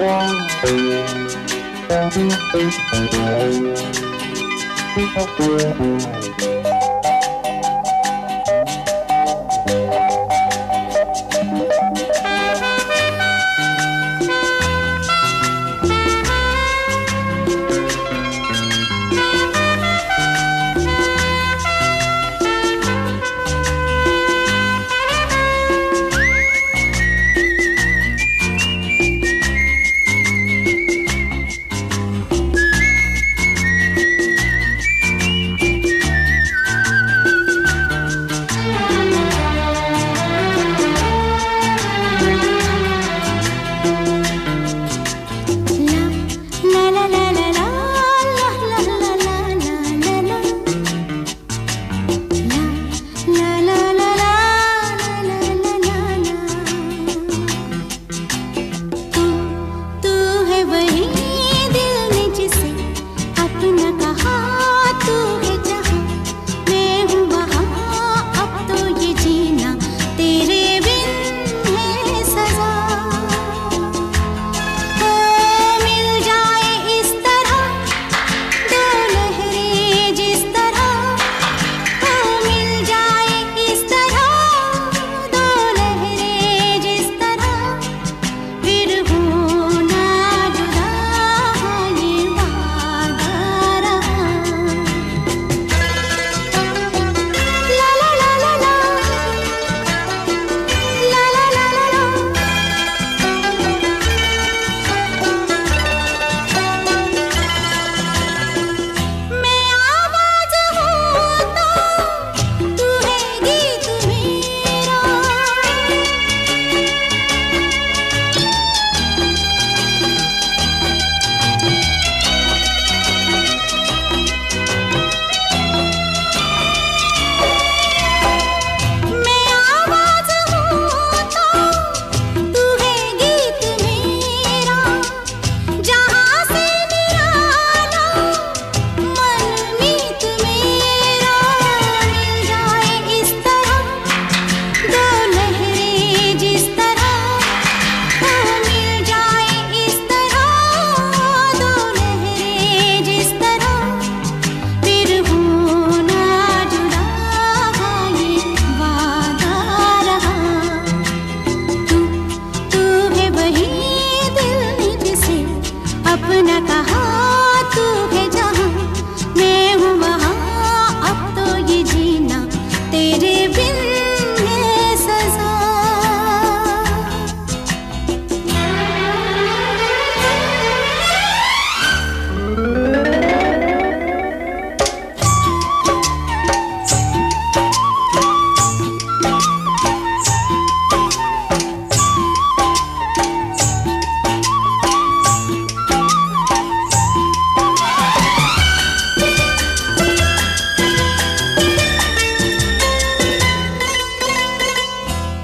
Thank you.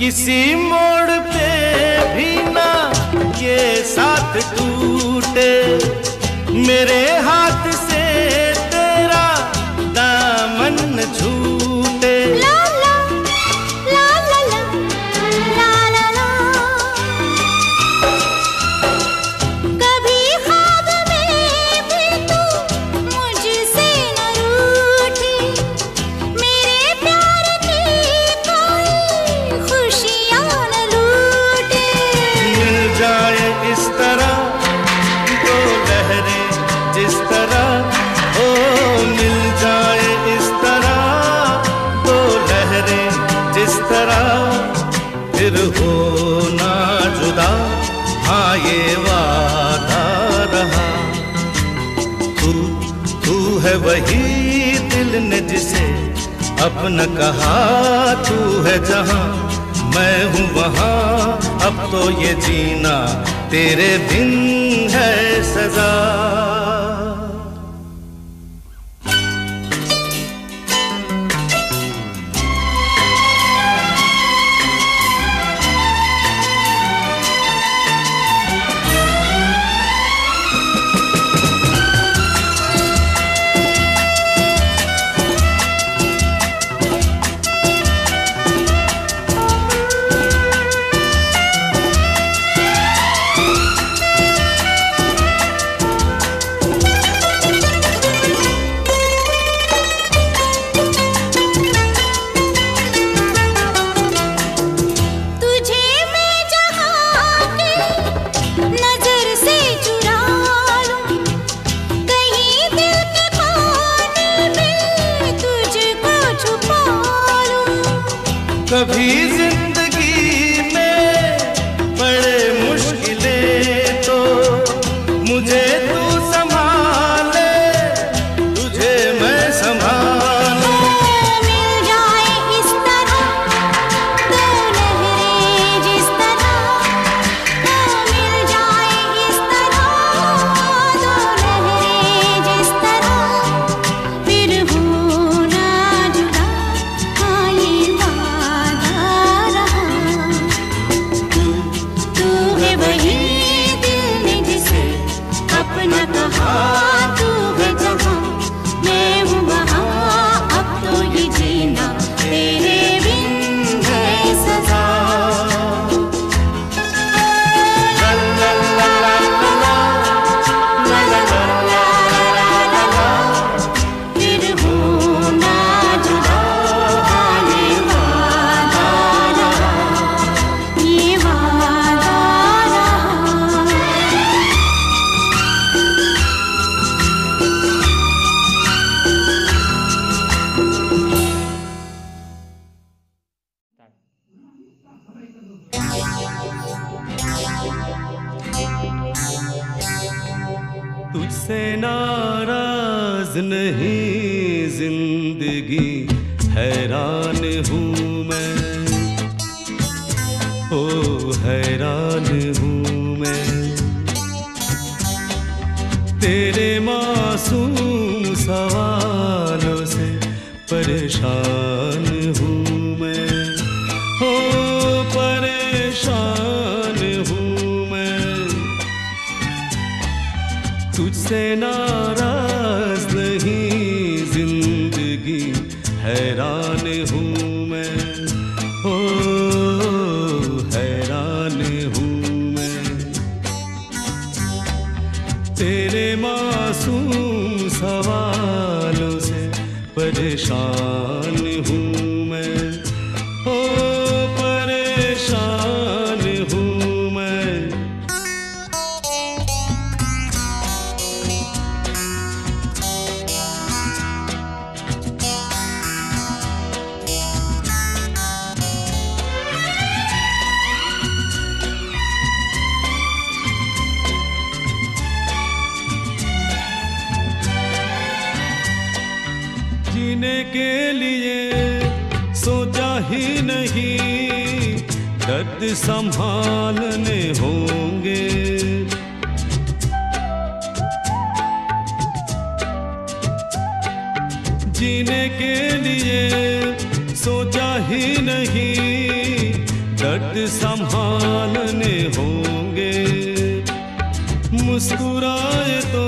किसी मोड़ पे भी ना ये साथ टूटे। मेरे न कहा तू है जहाँ। मैं हूँ वहाँ, अब तो ये जीना तेरे दिन है सजा। कभी ज़िंदगी हैरान हूँ मैं। तेरे मासूम सवालों से परेशान हूँ मैं। हो, परेशान हूँ मैं। तुझसे नाराज़ नहीं, ज़िंदगी हैरान हूँ sun. सोचा ही नहीं दर्द संभालने होंगे। जीने के लिए सोचा ही नहीं दर्द संभालने होंगे। मुस्कुराए तो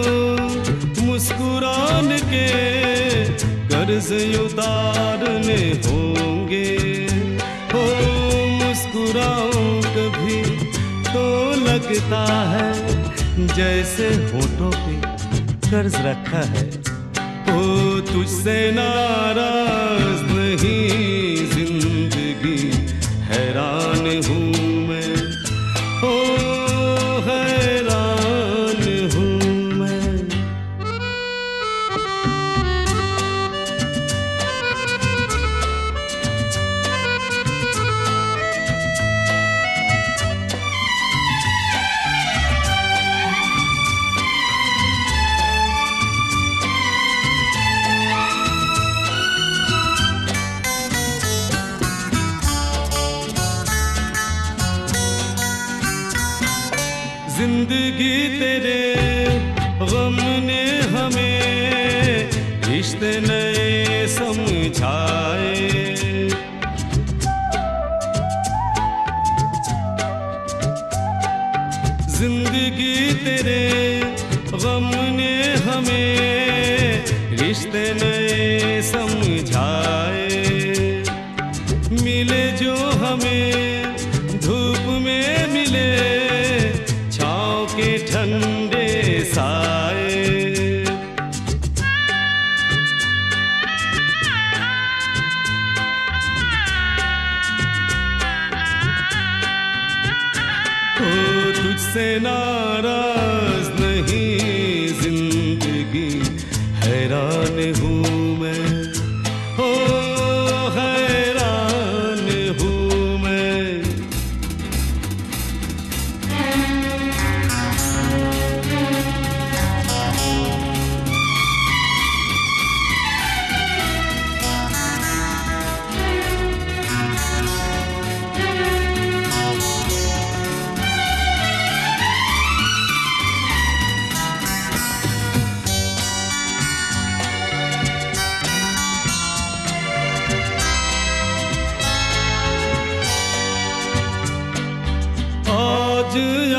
मुस्कुरान के, कर्ज उतारने होंगे लगता है, जैसे होठों पे कर्ज रखा है। ओ, तुझसे नाराज़ नहीं, ज़िंदगी हैरान हूँ। ज़िंदगी तेरे गम ने हमें रिश्ते नए समझाए। ज़िंदगी तेरे गम ने हमें रिश्ते नए समझाए। मिले जो तुझसे नाराज़ नहीं ज़िंदगी हैरान हूँ।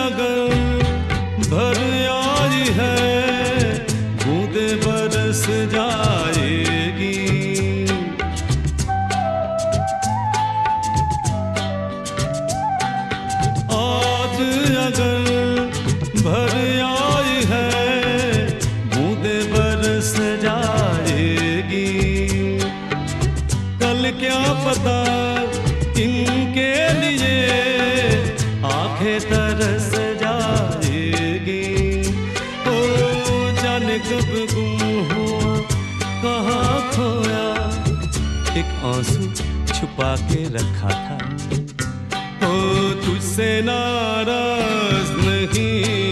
अगर भर आई है, बूंदे बरस जाएगी। आज अगर भर आई है, बूंदे बरस जाएगी। कल क्या पता छुपा के रखा था। ओ तुझसे नाराज़ नहीं